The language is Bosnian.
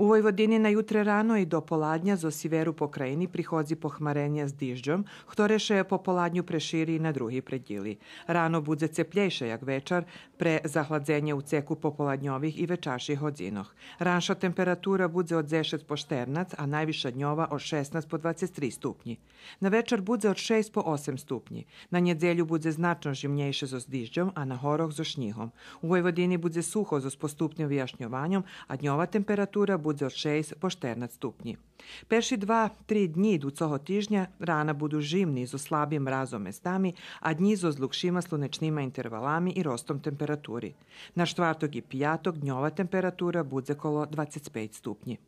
U Vojvodini na jutre rano i do poladnja zo siveru pokrajini prihodzi pohmarenja s dižđom, ktoreše po poladnju preširi na drugi predjili. Rano budze cepljejše jak večar, pre zahladzenje u ceku popoladnjovih i večaših hodzinoh. Ranša temperatura budze od 10 po šternac, a najviša dnjova od 16 po 23 stupnji. Na večer budze od 6 po 8 stupnji. Na njedzelju budze značno žimnjejše zo s dižđom, a na horoh zo šnjihom. U Vojvodini budze suho zo s postupnim vijašnjovanjom, a dnjova temperatura budze od 6 po 14 stupnji. Peši dva, tri dnji idu coho tižnja rana budu žimni zo slabim mrazom mestami, a dnji zo zlukšima slunečnima intervalami i rostom temperaturi. Na štvartog i pijatog dnjova temperatura budze kolo 25 stupnji.